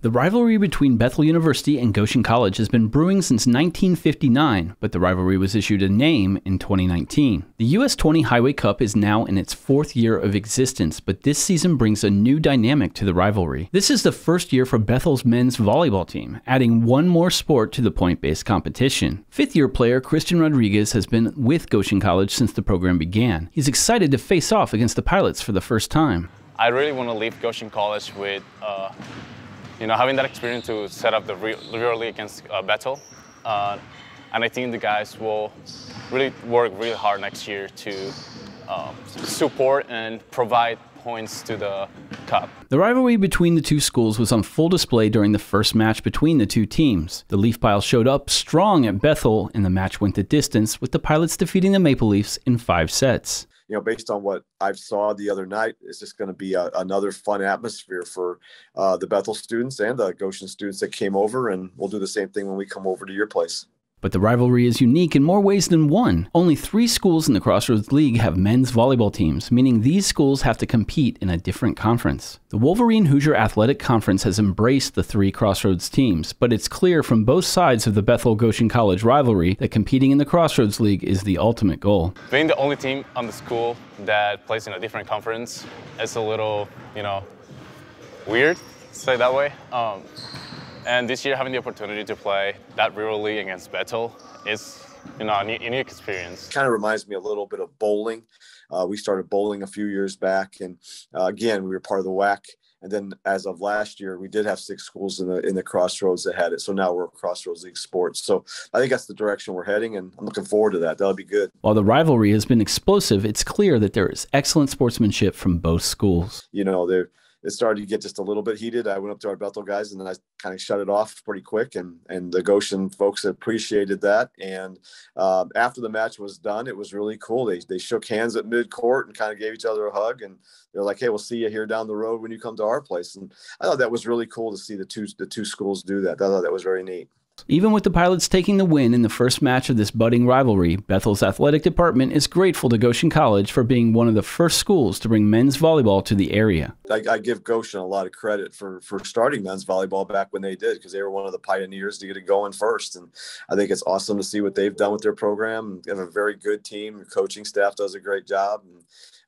The rivalry between Bethel University and Goshen College has been brewing since 1959, but the rivalry was issued a name in 2019. The US 20 Highway Cup is now in its fourth year of existence, but this season brings a new dynamic to the rivalry. This is the first year for Bethel's men's volleyball team, adding one more sport to the point based competition. Fifth year player Christian Rodriguez has been with Goshen College since the program began. He's excited to face off against the Pilots for the first time. I really want to leave Goshen College with. Uh, you know, having that experience to set up the real league against uh, Bethel. Uh, and I think the guys will really work really hard next year to um, support and provide points to the cup. The rivalry between the two schools was on full display during the first match between the two teams. The Leaf Piles showed up strong at Bethel, and the match went the distance, with the Pilots defeating the Maple Leafs in five sets you know, based on what I saw the other night, it's just going to be a, another fun atmosphere for uh, the Bethel students and the Goshen students that came over, and we'll do the same thing when we come over to your place. But the rivalry is unique in more ways than one. Only three schools in the Crossroads League have men's volleyball teams, meaning these schools have to compete in a different conference. The Wolverine Hoosier Athletic Conference has embraced the three Crossroads teams, but it's clear from both sides of the Bethel Goshen College rivalry that competing in the Crossroads League is the ultimate goal. Being the only team on the school that plays in a different conference is a little, you know, weird, say that way. Um, and this year, having the opportunity to play that River League against Bethel is, you know, a unique experience. Kind of reminds me a little bit of bowling. Uh, we started bowling a few years back, and uh, again, we were part of the WAC. And then, as of last year, we did have six schools in the in the Crossroads that had it. So now we're Crossroads League Sports. So I think that's the direction we're heading, and I'm looking forward to that. That'll be good. While the rivalry has been explosive, it's clear that there is excellent sportsmanship from both schools. You know, they're it started to get just a little bit heated. I went up to our Bethel guys and then I kind of shut it off pretty quick. And and the Goshen folks appreciated that. And uh, after the match was done, it was really cool. They they shook hands at mid court and kind of gave each other a hug. And they're like, "Hey, we'll see you here down the road when you come to our place." And I thought that was really cool to see the two the two schools do that. I thought that was very neat. Even with the Pilots taking the win in the first match of this budding rivalry, Bethel's athletic department is grateful to Goshen College for being one of the first schools to bring men's volleyball to the area. I, I give Goshen a lot of credit for for starting men's volleyball back when they did because they were one of the pioneers to get it going first. And I think it's awesome to see what they've done with their program. They have a very good team. Your coaching staff does a great job. And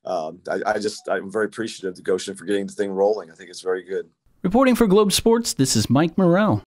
um, I, I just I'm very appreciative to Goshen for getting the thing rolling. I think it's very good. Reporting for Globe Sports, this is Mike Morrell.